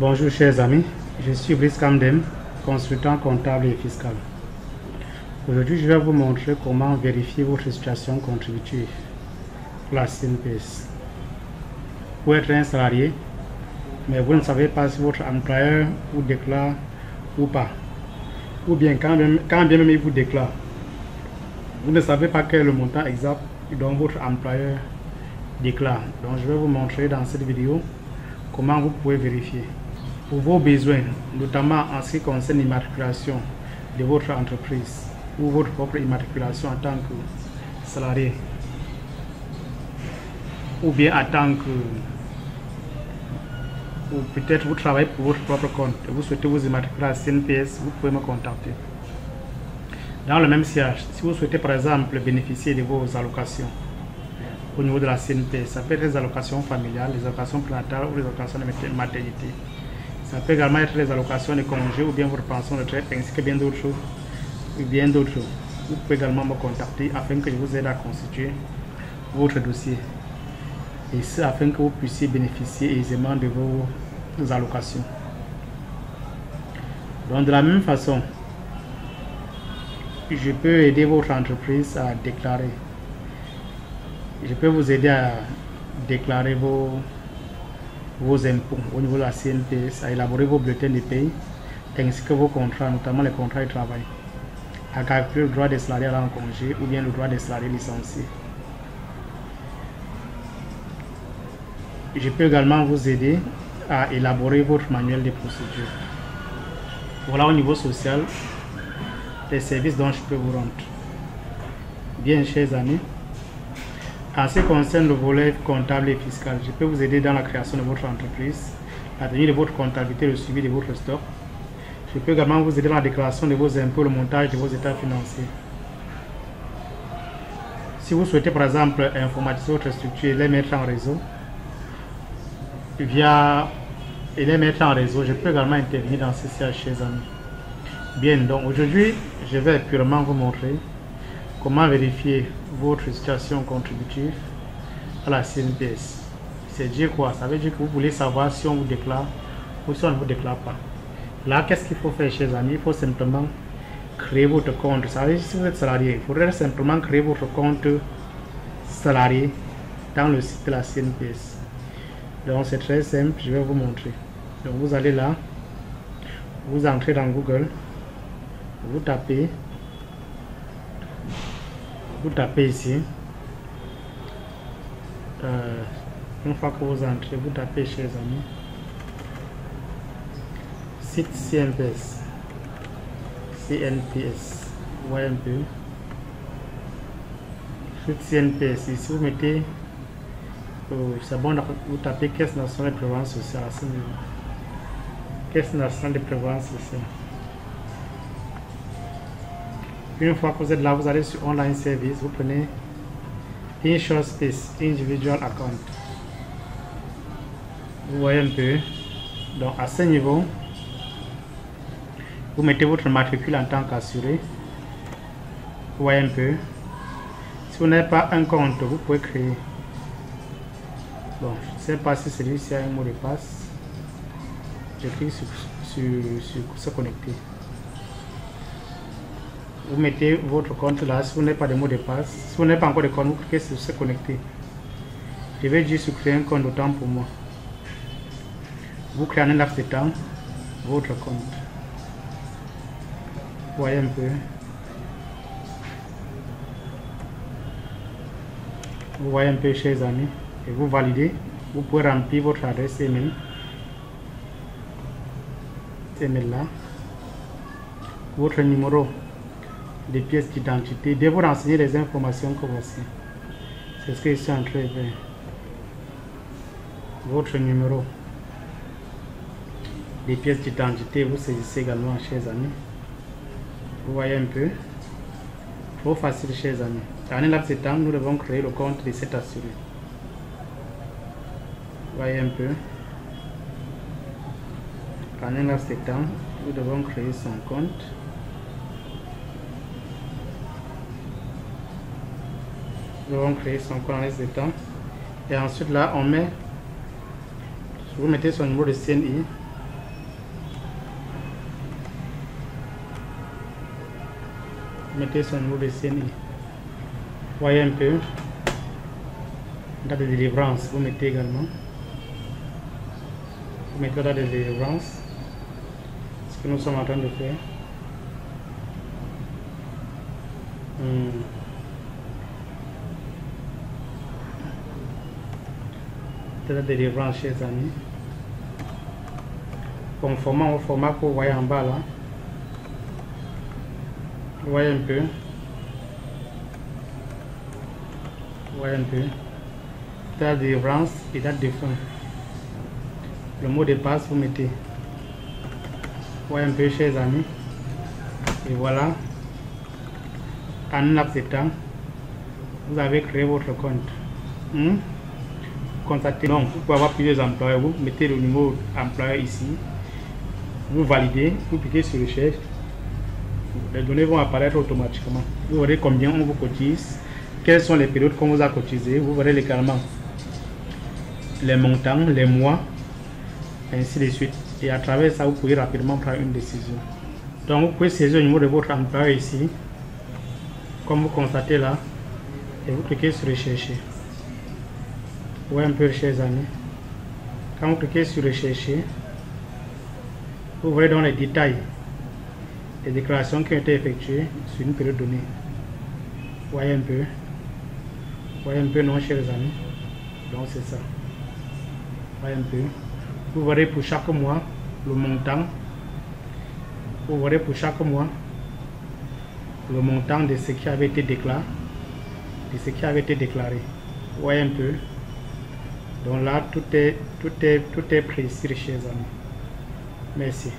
Bonjour chers amis, je suis Brice Kamdem, consultant comptable et fiscal. Aujourd'hui, je vais vous montrer comment vérifier votre situation contributive la CNPS. Vous êtes un salarié, mais vous ne savez pas si votre employeur vous déclare ou pas. Ou bien quand, quand bien même il vous déclare, vous ne savez pas quel est le montant exact dont votre employeur déclare. Donc je vais vous montrer dans cette vidéo comment vous pouvez vérifier. Pour vos besoins, notamment en ce qui concerne l'immatriculation de votre entreprise ou votre propre immatriculation en tant que salarié ou bien en tant que ou peut-être vous travaillez pour votre propre compte et vous souhaitez vous immatriculer à CNPS, vous pouvez me contacter. Dans le même siège, si vous souhaitez par exemple bénéficier de vos allocations au niveau de la CNPS, ça peut être les allocations familiales, les allocations prénatales ou les allocations de maternité. Ça peut également être les allocations de congés ou bien votre pension de retraite ainsi que bien d'autres choses. Bien d'autres choses. Vous pouvez également me contacter afin que je vous aide à constituer votre dossier et ce afin que vous puissiez bénéficier aisément de vos allocations. Donc de la même façon, je peux aider votre entreprise à déclarer. Je peux vous aider à déclarer vos, vos impôts au niveau de la CNPS, à élaborer vos bulletins de pays, ainsi que vos contrats, notamment les contrats de travail, à calculer le droit des salariés en congé ou bien le droit des salariés licenciés. Je peux également vous aider à élaborer votre manuel de procédure. Voilà au niveau social les services dont je peux vous rendre. Bien, chers amis, en ce qui concerne le volet comptable et fiscal, je peux vous aider dans la création de votre entreprise, la tenue de votre comptabilité, le suivi de votre stock. Je peux également vous aider dans la déclaration de vos impôts, le montage de vos états financiers. Si vous souhaitez par exemple informatiser votre structure et les mettre en réseau, via et les mettre en réseau, je peux également intervenir dans sièges, chers amis. Bien, donc aujourd'hui, je vais purement vous montrer comment vérifier votre situation contributive à la CNPS? C'est dire quoi? Ça veut dire que vous voulez savoir si on vous déclare ou si on ne vous déclare pas. Là, qu'est-ce qu'il faut faire, chers amis? Il faut simplement créer votre compte. Ça veut dire si vous êtes salarié, il faudrait simplement créer votre compte salarié dans le site de la CNPS. Donc c'est très simple, je vais vous montrer. Donc vous allez là, vous entrez dans Google, vous tapez, vous tapez ici. Euh, une fois que vous entrez, vous tapez chez amis. Site CNPS. CNPS. Peu. Site CNPS. Ici, vous mettez c'est bon, vous tapez Caisse nationale de prévoyance sociale. Caisse nationale de prévoyance sociale. Une fois que vous êtes là, vous allez sur Online Service, vous prenez Insurance Space, Individual Account. Vous voyez un peu. Donc à ce niveau, vous mettez votre matricule en tant qu'assuré. Vous voyez un peu. Si vous n'avez pas un compte, vous pouvez créer. Bon, je ne sais pas si celui-ci a un mot de passe. Je clique sur, sur, sur, se connecter. Vous mettez votre compte là. Si vous n'avez pas de mot de passe, si vous n'avez pas encore de compte, vous cliquez sur se connecter. Je vais juste créer un compte autant pour moi. Vous créez un laps de temps votre compte. Vous voyez un peu. Vous voyez un peu, chers amis et vous validez, vous pouvez remplir votre adresse email. Email là. Votre numéro de pièce d'identité. De vous renseigner les informations que voici. C'est ce que je suis en train de faire. Votre numéro des pièces d'identité, vous saisissez également, chers amis. Vous voyez un peu. Trop facile, chers amis. En un laps de temps, nous devons créer le compte de cet assuré voyez un peu en un laps de temps nous devons créer son compte nous allons créer son compte dans les états. Et ensuite là, on met, vous mettez son numéro de CNI. Vous mettez son numéro de CNI. Voyez un peu. Date de délivrance, vous mettez également. Vous mettez la date de délivrance. Ce que nous sommes en train de faire. Hmm. Date de délivrance, chers amis. Conformément au format que vous voyez en bas là. Vous voyez un peu. Vous voyez un peu. Date de délivrance et date de. Le mot de passe, vous mettez. Vous voyez un peu, chers amis. Et voilà. En acceptant, vous avez créé votre compte. Hmm? Donc, vous pouvez avoir plusieurs employeurs. Vous mettez le numéro employeur ici. Vous validez. Vous cliquez sur recherche les données vont apparaître automatiquement. Vous verrez combien on vous cotise, quelles sont les périodes qu'on vous a cotisé. Vous verrez également les montants, les mois, ainsi de suite. Et à travers ça, vous pouvez rapidement prendre une décision. Donc, vous pouvez saisir le numéro de votre employeur ici, comme vous constatez là, et vous cliquez sur rechercher. Vous voyez un peu, chers amis. Quand vous cliquez sur rechercher, vous verrez dans les détails les déclarations qui ont été effectuées sur une période donnée. Voyez un peu. Voyez un peu, non, chers amis. Donc, c'est ça. Voyez un peu. Vous verrez pour chaque mois le montant. Vous verrez pour chaque mois le montant de ce qui avait été déclaré. De ce qui avait été déclaré. Voyez un peu. Donc là, tout est, tout est, tout est précis, chers amis. Merci.